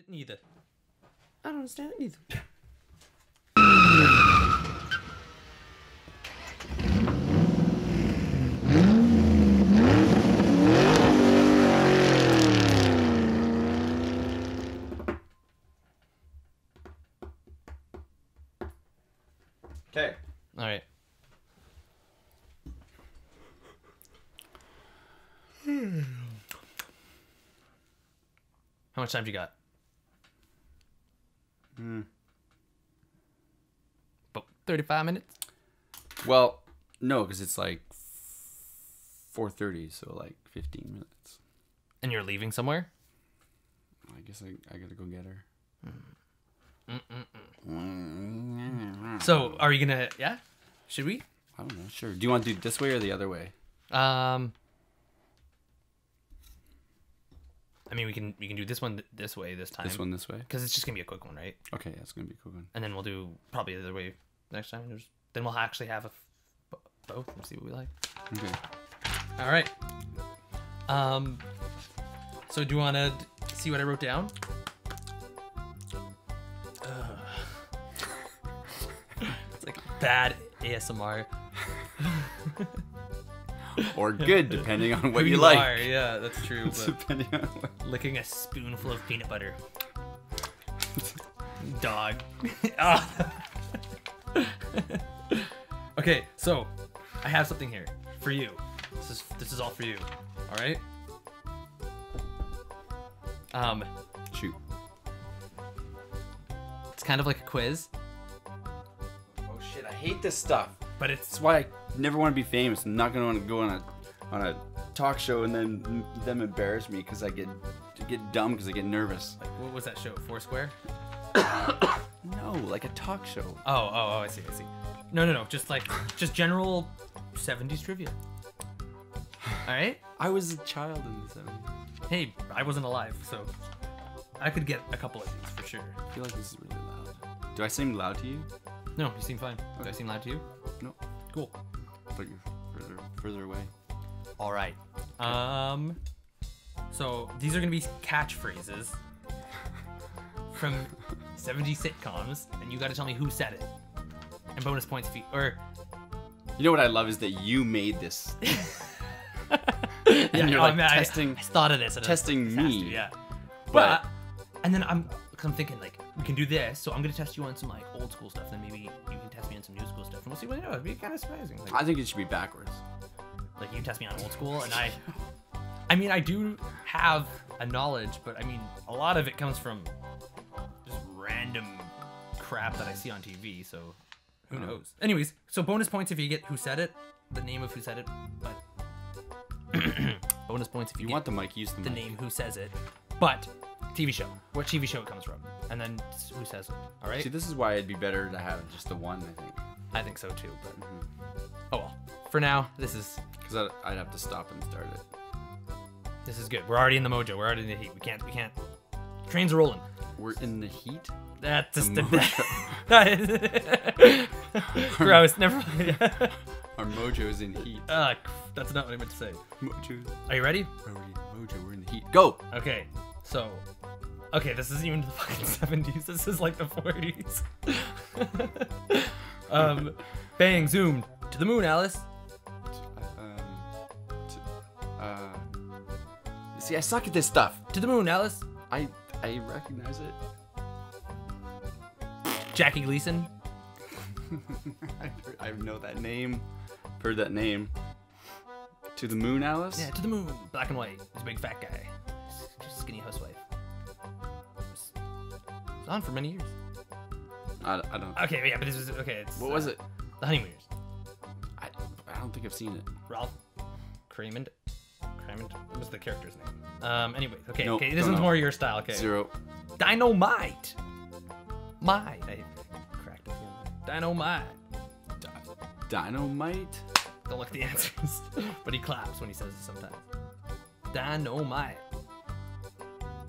it neither. I don't understand it neither. Okay. All right. Hmm. How much time do you got? Hmm. About 35 minutes? Well, no, because it's like 4:30, so like 15 minutes. And you're leaving somewhere? I guess I, I gotta go get her. Mm. Mm, mm, so, are you gonna, yeah? Should we? I don't know. Sure. Do you want to do it this way or the other way? Um, I mean, we can we can do this one th- this way this time. This one this way. because it's just gonna be a quick one, right? Okay, yeah, it's gonna be a cool one. And then we'll do probably the other way next time. There's, then we'll actually have a both and see what we like. Okay. All right. Um. So do you want to see what I wrote down? Ugh. it's like bad ASMR. Or good, depending on what Who you like. are, Yeah, that's true. But depending on what. licking a spoonful of peanut butter. Dog. Ah. okay, so I have something here for you. This is this is all for you. All right. Um, Shoot. it's kind of like a quiz, Oh shit! I hate this stuff. but it's That's why I never want to be famous. I'm not gonna want to go on a on a talk show and then them embarrass me because I get get dumb because I get nervous. like what was that show? Foursquare? No, like a talk show. Oh, oh, oh! I see, I see. No, no, no. Just like just general '70s trivia. All right. I was a child in the 70s. Hey, I wasn't alive, so I could get a couple of these for sure. I feel like this is really loud. Do I seem loud to you? No, you seem fine. Do I seem loud to you? No. Cool. But you're further further away. All right. Um, so these are gonna be catchphrases from 70 sitcoms, and you got to tell me who said it. And bonus points if you or You know what I love is that you made this. yeah, and you're oh, like man, I- testing I, thought of this. and testing me. Yeah. But- But and then I'm cause I'm thinking like we can do this, so I'm gonna test you on some like old school stuff, then maybe you can test me on some new school stuff, and we'll see what you know. It'd be kind of surprising. Like, I think it should be backwards. like you test me on old school and i i mean i do have a knowledge but i mean a lot of it comes from crap that i see on tv so who Oh. knows anyways so bonus points if you get who said it the name of who said it but bonus points if you, You get want the mic? Use the, the mic. name who says it but tv show what tv show it comes from and then who says it all right See, this is why it'd be better to have just the one. I think, i think so too but mm-hmm. oh well for now this is because I'd, I'd have to stop and start it. This is good. We're already in the mojo. We're already in the heat. We can't. We can't. Trains are rolling. We're in the heat. That's just The the. Gross. Never mind. Our mojo's in heat. Ugh, that's not what I meant to say. Mojo's Are you ready? already mojo. We're in the heat. Go. Okay. So, okay, this isn't even the fucking seventies. This is like the forties. um, bang, zoom to the moon, Alice. Um, t- uh, see, I suck at this stuff. To the moon, Alice. I I recognize it. Jackie Gleason. I, know that name. I've Heard that name. To the moon, Alice. Yeah, to the moon. Black and white. He's a big fat guy. Skinny housewife. It's on for many years. I, I don't. Okay, yeah, but this is okay. It's, What was uh, it? The Honeymooners. I, I don't think I've seen it. Ralph Kramden. Kramden. What was the character's name? Um. Anyway, okay, Nope, okay. This one's know. more your style. Okay. Zero. Dynamite. Might. I cracked it. Dynamite. Dynamite. Don't look at the answers, but he claps when he says it sometimes. Dynamite.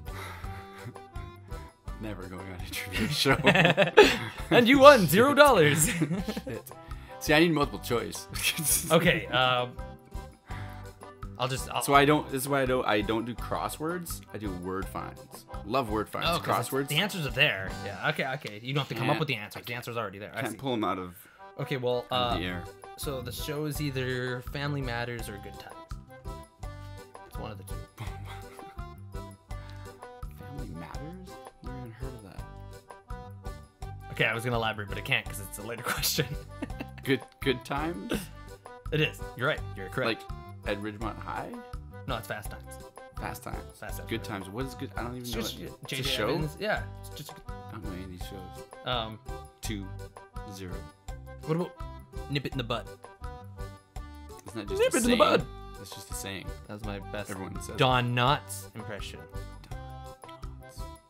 Never going on a trivia show. and you won zero dollars. See, I need multiple choice. okay. Um. I'll just. I'll, That's why I don't. This is why I don't. I don't do crosswords. I do word finds. Love word finds. Oh, crosswords. The answers are there. Yeah. Okay. Okay. You don't have to come up with the answers. The answers already there. I Can't pull them out of, Okay. Well. out Uh, the air. so the show is either Family Matters or Good Times. It's one of the two. Family matters. Never even heard of that. Okay. I was gonna elaborate, but I can't because it's a later question. Good. Good times. it is. You're right. You're correct. like at Ridgemont High. no, it's Fast Times. Fast times. Fast Times. Good times. What is good? I don't even It's know. just it. It's a show. Evans. Yeah. It's just. I don't know any of these shows. Um. Two, zero. What about Nip It in the Butt? Isn't that just Nip a it in the saying? bud. That's just a saying. That was my best. Everyone says. Don Knotts impression.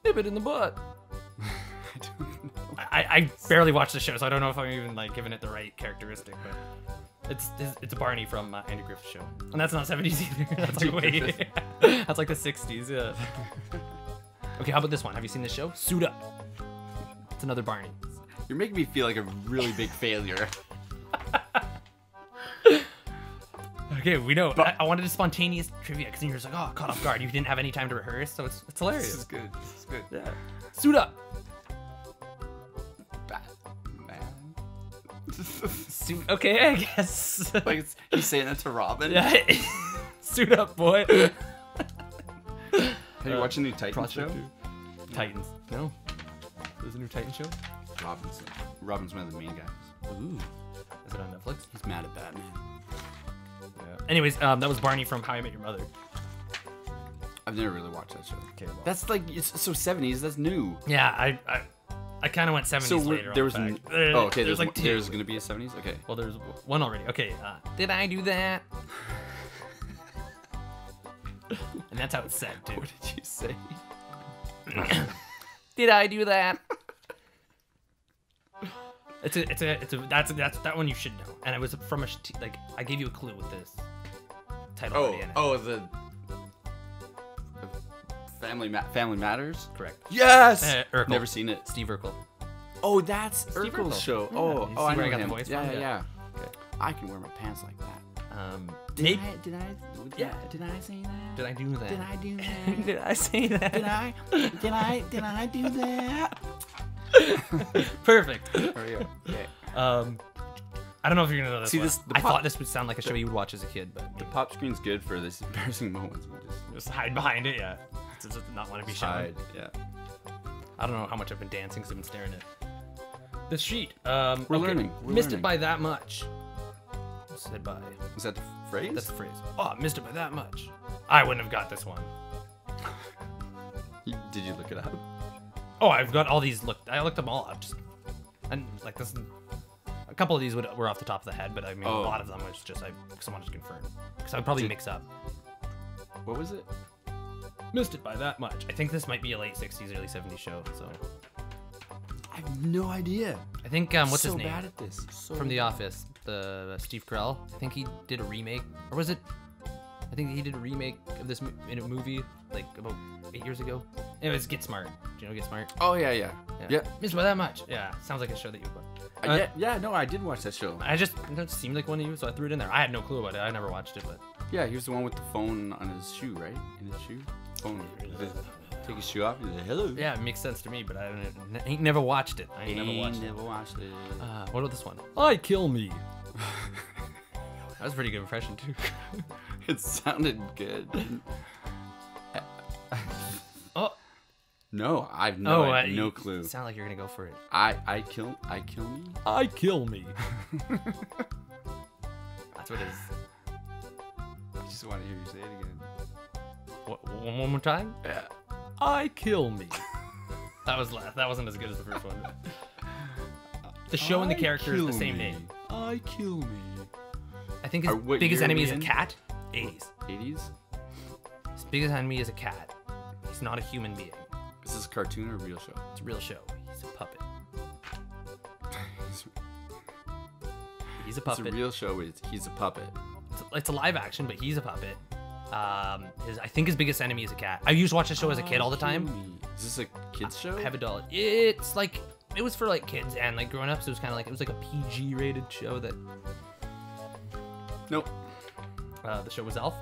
Nip it in the butt. I don't know. I, I barely watched the show, so I don't know if I'm even like giving it the right characteristic, but it's it's, it's a Barney from uh, Andy Griffith show, and that's not 70s either. That's like way, that's like the 60s. Yeah. Okay, how about this one? Have you seen this show? Suit Up. It's another Barney. You're making me feel like a really big failure. Okay, we know. But- I, I wanted a spontaneous trivia because you're just like, oh, caught off guard. You didn't have any time to rehearse, so it's it's hilarious. This is good. This is good. Yeah. Suit Up. Batman. Suit. Okay, I guess. like he's saying that to Robin. yeah. Suit up, boy. Have you Uh, watched the new Titan show? Titans. No. There's a new Titan show. Robin's Robin's one of the main guys. Ooh. Is it on Netflix? He's mad at Batman. Yeah. Anyways, um, that was Barney from How I Met Your Mother. I've never really watched that show. Okay, well. That's like it's so 70s. That's new. Yeah, I I, I kind of went 70s So later. there was the n- oh Uh, okay. There's There's like two. there's gonna be a 70s. Okay. Well, there's one already. Okay. Uh, did I do that? and that's how it's said too. What did you say? Did I do that? It's a, it's a, it's a, that's, that's, that one you should know. And it was from a, like, I gave you a clue with this title Oh it. oh the. Family Ma- Family Matters. correct. Yes. Uh, Urkel. Never seen it. Steve Urkel. Oh, that's Steve Urkel's Urkel. show. Yeah, Oh, you oh, I know I got the him. voice yeah, yeah, Yeah. yeah. I can wear my pants like that. Um, Did maybe, I? Did I? Yeah. Did I say that? did I do that? Did I do that? did I say that? Did I? Did I? Did I do that? Perfect. Hurry up. Okay. Um, I don't know if you're gonna know this. See, one. this- I pop- thought this would sound like a show you would watch as a kid, but The pop screen's good for this embarrassing moments. Just just hide behind it. Yeah, just does not want to be shown. hide. Yeah. I don't know how much I've been dancing because I've been staring at the sheet. Um, We're okay, learning, we're missed learning. it by that much. Said by. Is that the phrase? That's the phrase. Oh, missed it by that much. I wouldn't have got this one. Did you look it up? Oh, I've got all these. Looked. I looked them all up. Just and like this. A couple of these would, were off the top of the head, but I mean, Oh. a lot of them was just I someone just confirmed because I would probably Did- mix up. What was it? Missed it by that much. I think this might be a late '60s, early '70s show. So I have no idea. I think um, what's so his name bad at this. So from The bad. Office, the Steve Carell. I think he did a remake, or was it? I think he did a remake of this in a movie like about eight years ago. It was Get Smart. Do you know Get Smart? Oh yeah, yeah, yeah. Missed by that much. Yeah, sounds like a show that you would watch. Uh, Uh, yeah, yeah. No, I did watch that show. I just it seemed like one of you, so I threw it in there. I had no clue about it. I never watched it, but Yeah, he was the one with the phone on his shoe, right? In his shoe. Phone. Take his shoe off. He's like, hello. yeah, it makes sense to me. But I didn't, ain't never watched it. I ain't never watched it. Never watched it. Uh, what about this one? I kill me. that was a pretty good impression too. it sounded good. oh, no, I've no, oh, I no clue. Sound like you're gonna go for it. I I kill I kill me. I kill me. That's what it is. I just want to hear you say it again. What, one, one more time. Yeah. I kill me. that was la- that wasn't as good as the first one. The show and the I character is the same me. name. I kill me. I think his Uh, biggest enemy is a cat. 80s. 80s? His biggest enemy is a cat. He's not a human being. Is this a cartoon or a real show? It's a real show. He's a puppet. He's a puppet. It's a real show. It's, he's a puppet. It's, it's a live action, but he's a puppet. Um, his, I think his biggest enemy is a cat. I used to watch the show as a kid all the time. Is this a kids show? I have a doll. It's like it was for like kids and like grown ups. It was kind of like it was like a PG rated show that Nope. uh, the show was ALF.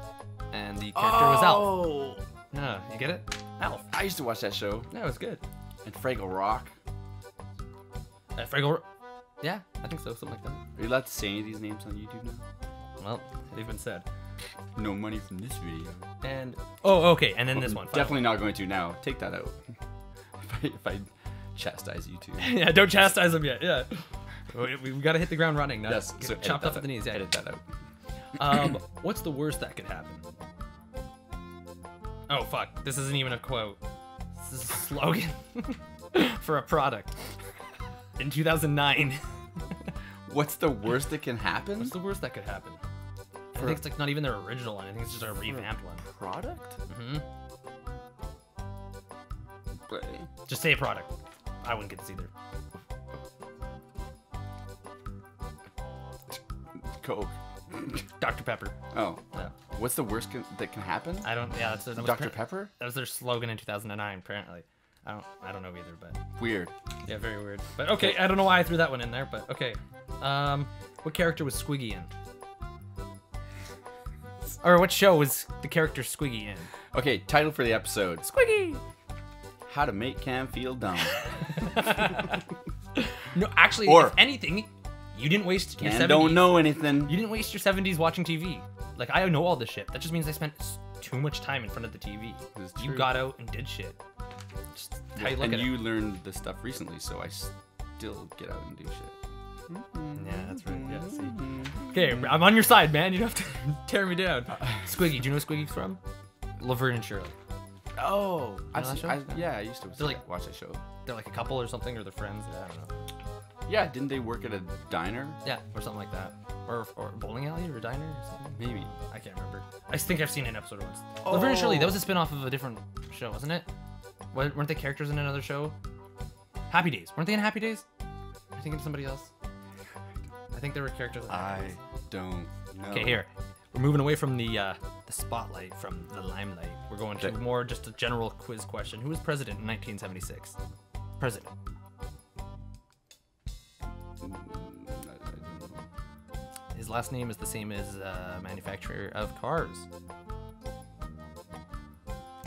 and the character was ALF. Oh, Yeah, you get it? ALF. I used to watch that show. Yeah, it was good. And Fraggle Rock. Uh, Fraggle. Yeah, I think so. Something like that. Are you allowed to say any of these names on YouTube now? Well, they've been said. No money from this video. And oh, okay, and then this one. Definitely not going to now. Take that out. if, I, if I chastise you two. one. yeah, don't chastise them yet. Yeah. We, we got to hit the ground running. Not yes. So chopped off at the knees. Yeah. Edit that out. Um, what's the worst that could happen? Oh fuck! This isn't even a quote. This is a slogan for a product. In 2009, What's the worst that can happen? what's the worst that could happen? I think it's like not even their original one. I think it's just a revamped one. product? Mm-hmm. Just say a product. I wouldn't get this either. Coke. Dr Pepper. Oh. Yeah. What's the worst can, that can happen? I don't. Yeah, that's that Dr. Pepper? That was their slogan in 2009. Apparently, I don't. I don't know either, but Weird. yeah, very weird. But okay, I don't know why I threw that one in there, but okay. Um, what character was Squiggy in? Or what show was the character Squiggy in? Okay, title for the episode. Squiggy. How to make Cam feel dumb. No, actually, Or- if anything, you didn't waste your Cam 70s. don't know anything. You didn't waste your 70s watching TV. Like I know all this shit. That just means I spent s- too much time in front of the TV. This is You true. got out and did shit. Just how you look and at you it. learned this stuff recently, so I still get out and do shit. Yeah, that's right. Yeah, see. Okay, I'm on your side, man. You don't have to tear me down. Uh, Squiggy, do you know who Squiggy's from? Laverne and Shirley. Oh, I've know that seen. I, yeah, I used to They're like- watch that show. They're like a couple or something, or they're friends. I don't know. Yeah, didn't they work at a diner? Yeah, or something like that. Or, or bowling alley or a diner or something. Maybe. I can't remember. I think I've seen an episode once. Oh. Laverne and Shirley, that was Oh. a spin off of a different show, wasn't it? Wa- Weren't they characters in another show? Happy Days. Weren't they in Happy Days? Am I thinking of somebody else? I think there were characters Happy I don't know. Okay, here. We're moving away from the uh, the spotlight, from the limelight. We're going to Okay. more just a general quiz question. Who was president in 1976? President. Mm, I- I don't know. His last name is the same as uh, manufacturer of cars.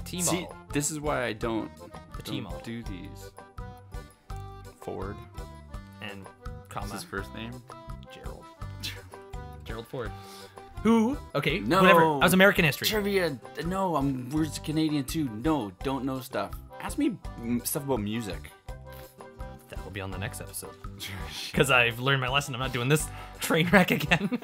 T See, this is why I don't, The T don't model. do these. Ford. And What's comma his first name? Gerald. Ford. Who? Okay, No. whatever. I was American history. Trivia. No, I'm. We're Canadian too. No, don't know stuff. Ask me stuff about music. That will be on the next episode. Because I've learned my lesson. I'm not doing this train wreck again.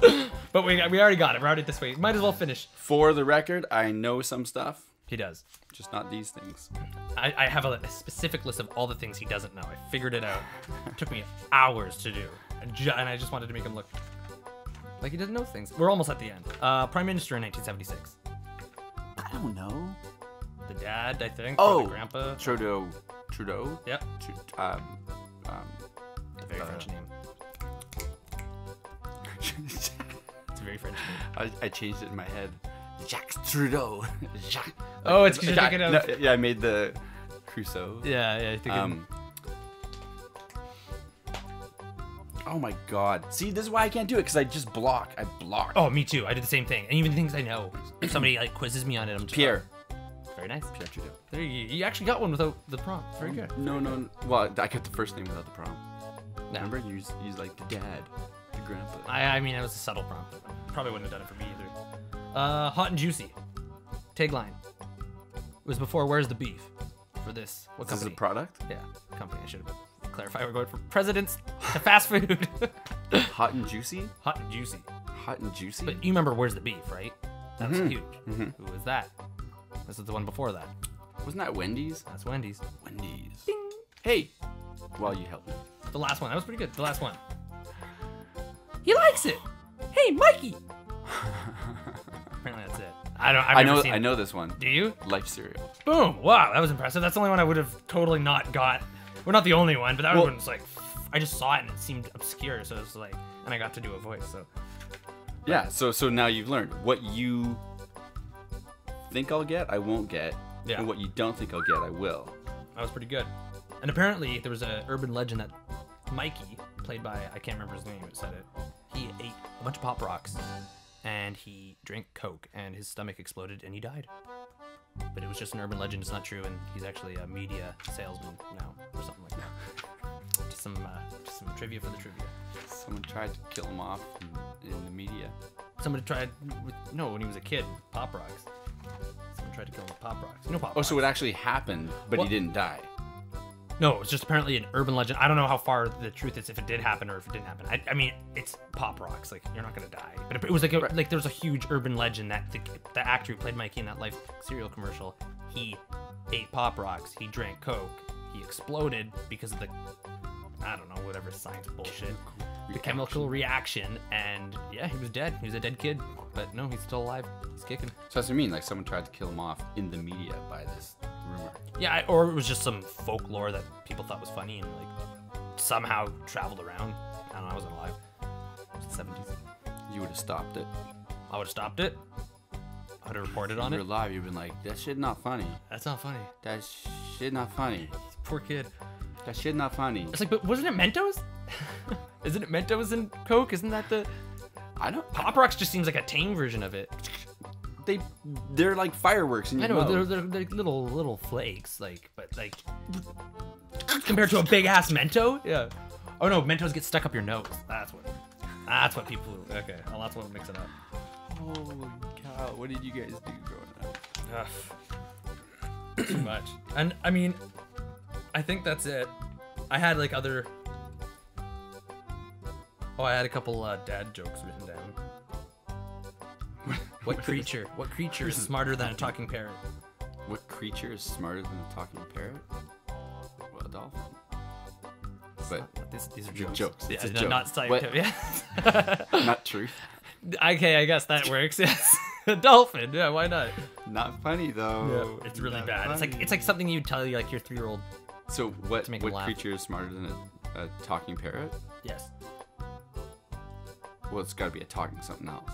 but we, we already got it. We're already this way. Might as well finish. For the record, I know some stuff, He does. just not these things. I, I have a, a specific list of all the things he doesn't know. I figured it out. It took me hours to do. And I just wanted to make him look like he doesn't know things. We're almost at the end. Uh, Prime Minister in 1976. I don't know. The dad, I think. or Oh, the grandpa. Trudeau. Trudeau. Yep. Tru- um, um, a very Uh, French name. It's a very French name. I, I changed it in my head. Jacques Trudeau. Jacques. Oh, it's 'cause you're Jacques- thinking of- no, yeah, I made the Crusoe. Yeah, yeah. I think Um. Oh my God! See, this is why I can't do it because I just block. I block. Oh, me too. I did the same thing. And even things I know. If somebody like quizzes me on it, I'm just Pierre. Very nice. Pierre Trudeau. There you, you actually got one without the prompt. Very good. No, no. no. Well, I got the first name without the prompt. No. Remember, you use, like the dad, the grandpa. I, I mean, it was a subtle prompt. Probably wouldn't have done it for me either. Uh, hot and juicy. Tagline. It was before Where's the Beef? For this. What this is a company? product. yeah, company. I should have clarified. We're going from presidents to fast food. Hot and juicy. hot and juicy. Hot and juicy. But you remember Where's the Beef, right? That was Mhm. huge. Mhm. Who was that? This is the one before that. Wasn't that Wendy's? That's Wendy's. Wendy's. Hey, while you help me. The last one. That was pretty good. The last one. He likes it. Hey, Mikey. Apparently that's it. I don't. I've I know. I know this one. Do you? Life cereal. Boom! Wow, that was impressive. That's the only one I would have totally not got. We're not the only one, but that Well- one was like, I just saw it and it seemed obscure, so it was like, and I got to do a voice. So Yeah. So so now you've learned what you think I'll get, I won't get, Yeah. and what you don't think I'll get, I will. that was pretty good. And apparently there was a urban legend that Mikey, played by I can't remember his name, said it. He ate a bunch of pop rocks and he drank coke, and his stomach exploded, and he died. But it was just an urban legend. It's not true, and he's actually a media salesman now, or something like that. Just some, uh, just some trivia for the trivia. Someone tried to kill him off in, in the media. Somebody tried, with, no, when he was a kid, Pop Rocks. Someone tried to kill him with Pop Rocks. No Pop Oh, Rocks. so it actually happened, but Well- he didn't die. No, it's just apparently an urban legend. I don't know how far the truth is if it did happen or if it didn't happen. I, I mean, it's pop rocks. Like you're not gonna die. But it, it was like a, like there was a huge urban legend that the, the actor who played Mikey in that Life cereal commercial, he ate pop rocks. He drank coke. He exploded because of the I don't know whatever science bullshit. The chemical reaction, and yeah, he was dead. He was a dead kid, but no, he's still alive. He's kicking. So that's what I mean. Like someone tried to kill him off in the media by this rumor. Yeah, I- or it was just some folklore that people thought was funny and like somehow traveled around. I don't know. I wasn't alive. 70s. You would have stopped it. I would have stopped it. I would have reported on You're it. alive. You've been like, that shit not funny. That's not funny. That shit not funny. Poor kid. That shit not funny. It's like, but wasn't it Mentos? Isn't it Mentos and Coke? Isn't that the I don't. Pop Rocks? Just seems like a tame version of it. They they're like fireworks in I know mouth. they're, they're, they're little little flakes, like, but like compared to a big ass Mento. Yeah. Oh no, Mentos get stuck up your nose. That's what. That's what people. Okay, well, that's what makes it up. Holy cow! What did you guys do growing up? Ugh. Too much. And I mean, I think that's it. I had like other. Oh, I had a couple uh, dad jokes written down. What creature? What creature is smarter than a talking parrot? What creature is smarter than a talking parrot? Well, a dolphin. But This, these are jokes. jokes. Yeah, It's no, joke. not scientific. Yeah. not truth. okay, I guess that works. Yes, a dolphin. Yeah, why not? Not funny though. it's really Not bad. It's like it's like something you'd tell you like your three year old. So what? to make 'em What creature is smarter than a, a talking parrot? Yes. Well, it's got to be a talking something else.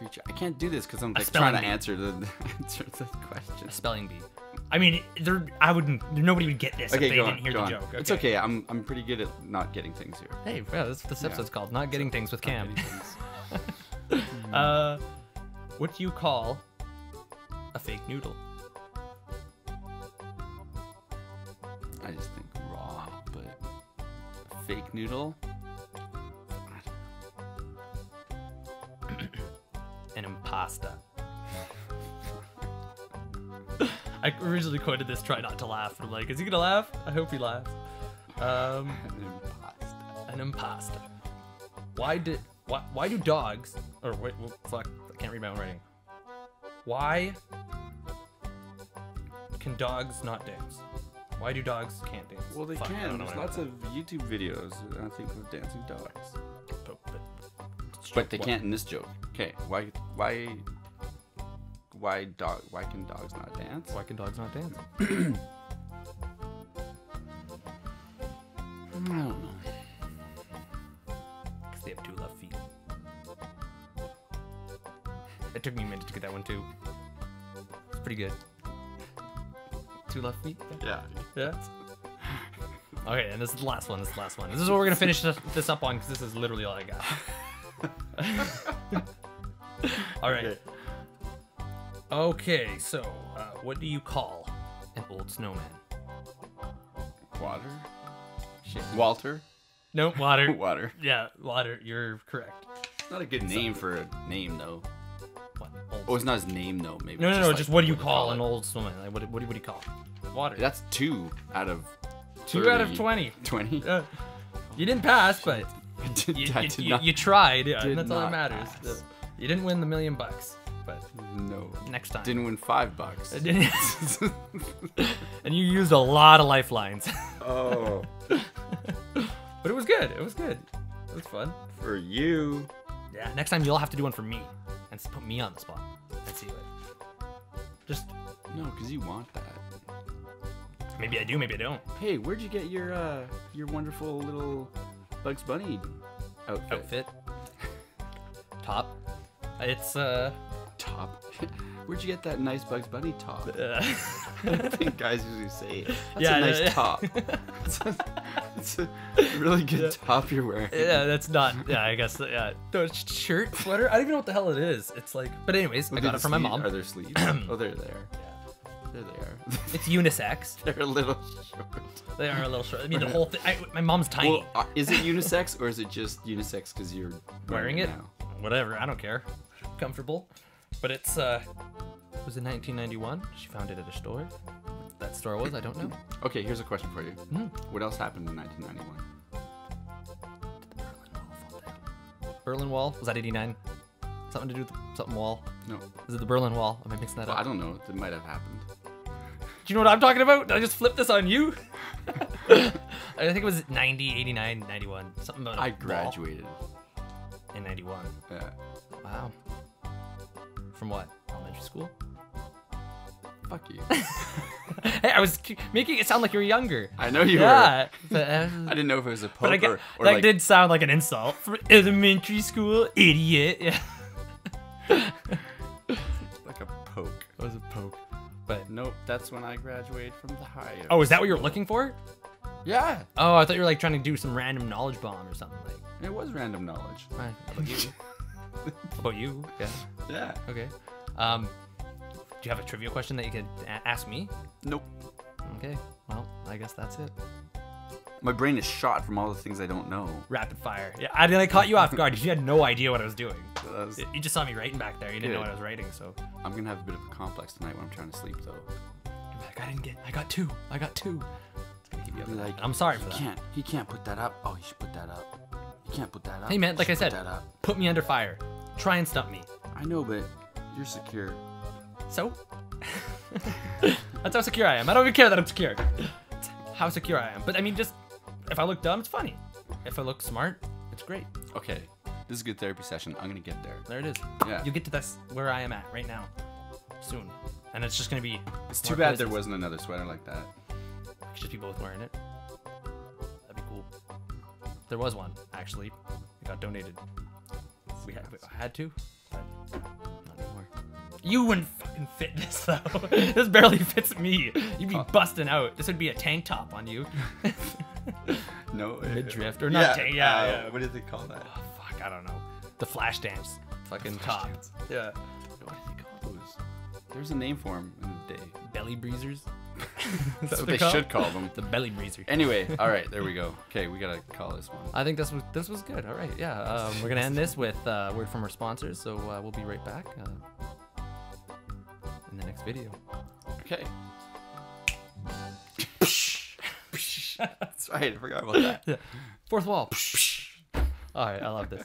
No. What, what creature? I can't do this because I'm like trying to bee. answer the answer the question. A spelling bee. I mean, there. I wouldn't. Nobody would get this Okay, if they didn't on. hear the on. joke. It's okay. I'm I'm pretty good at not getting things here. Hey, yeah, that's what this Yeah. episode's called. Not getting things with Cam. Things. Uh, what do you call a fake noodle? I just think raw, but fake noodle. An impasta. I originally quoted this, try not to laugh. But I'm like, is he gonna laugh? I hope he laughs. Um, An impasta. an impasta. Why did why why do dogs or wait well, fuck I can't read my own writing. Why can dogs not dance? Why do dogs can't dance? Well, they Fuck, can. There's lots of YouTube videos. I think of dancing dogs, But, but, but they what- can't in this joke. Okay, why why why dog why can dogs not dance? Why can dogs not dance? I don't know. Because they have two left feet. It took me a minute to get that one too. It's pretty good. Two left feet. Yeah. Yeah. Okay, and this is the last one. This is the last one. This is what we're gonna finish this, this up on because this is literally all I got. all right. Okay. Okay, so uh, what do you call an old snowman? Water. Shit. Walter. No, water. Water. yeah, water. You're correct. It's Not a good name for a name though. What? Old Oh, it's not his name though. Maybe. No, it's no, no. like Just what do you they call it. an old snowman? Like, what, what, do- what do you call it? Water. That's two out of two out of twenty. Twenty. Uh, you didn't pass, but I did, you, I you, did you, not. you tried. Yeah, did and that's all that not matters. pass. You didn't win the million bucks, but no. next time. Didn't win five bucks. I didn't- and you used a lot of lifelines, oh, but it was good. It was good. It was fun. for you. Yeah. Next time you'll have to do one for me and put me on the spot and see what. Just No, because you want that. maybe I do, maybe I don't. Hey, where'd you get your uh your wonderful little Bugs Bunny outfit? Outfit. Top. It's uh. Top. Where'd you get that nice Bugs Bunny top? uh I think guys usually say it. That's Yeah, a nice yeah, yeah. top. It's a really good top you're wearing. Yeah, that's not. Yeah, I guess. Yeah, no, it's shirt, sweater. I don't even know what the hell it is. It's like. But anyways, I got it from my mom. Are there sleeves? oh, they're there. There they are. It's unisex. they're a little short. They are a little short. I mean, the whole thing. I, my mom's tiny. Well, uh, is it unisex or is it just unisex because you're wearing it. now? Whatever. I don't care. Comfortable. But it's uh. It was in 1991. She found it at a store. What that store was, I don't know. Okay, here's a question for you. Hmm. What else happened in 1991? Berlin Wall was that 89? Something to do with something wall. No. Is it the Berlin Wall? Am I mixing that Well, up? I don't know. It might have happened. Do you know what I'm talking about? Did I just flip this on you? I think it was 90, 89, 91. Something about a I wall graduated. In 91. Yeah. Wow. From what? Elementary school? Fuck you. hey, I was making it sound like you were younger. I know you yeah. But, uh, were. I didn't know if it was a poke but I get, or, or that like did sound like an insult. From elementary school, idiot. Yeah. like a poke. It was a poke. But Nope, that's when I graduated from the high. oh, is that what you're looking for? Yeah, Oh, I thought you were like trying to do some random knowledge bomb or something like. it was random knowledge. Right. How about you? How about you? Yeah. Yeah. Okay. Um, do you have a trivia question that you could a- ask me? Nope. Okay. Well, I guess that's it. My brain is shot from all the things I don't know. Rapid fire. Yeah, I, did I caught you off guard. You had no idea what I was doing. That was- You just saw me writing back there. You didn't know what I was writing, so. I'm gonna have a bit of a complex tonight when I'm trying to sleep, though. You're like, I didn't get. I got two. I got two. It's you up like. I'm sorry for that. can't. He can't put that up. Oh, he should put that up. He can't put that up. Hey man, like I said, put that up. put me under fire. Try and stump me. I know, but you're secure. So? That's how secure I am. I don't even care that I'm secure. It's how secure I am. But I mean, just if I look dumb, it's funny. If I look smart, it's great. Okay, this is a good therapy session. I'm gonna get there. There it is. Yeah. You get to this where I am at right now, soon, and it's just gonna be. It's too bad there wasn't another sweater like that. Just be both wearing it. That'd be cool. There was one actually. It got donated. We had, we had to, but not anymore. You wouldn't fucking fit this though. this barely fits me. You'd be Oh. busting out. This would be a tank top on you. No. Midriff, or not tank- yeah, uh, yeah. What did they call that? Oh, fuck, I don't know. The flash dance, fucking top. dance. Yeah. What did they call those? There's a name for them in the day. Belly breezers. That's what they called? should call them. The belly breezer. Anyway, all right, there we go. Okay, we gotta call this one. I think this was this was good. All right, yeah. Um, we're gonna end this with uh, word from our sponsors, so uh, we'll be right back uh, in the next video. Okay. That's right. I forgot about that. Yeah. Fourth wall. All right, I love this.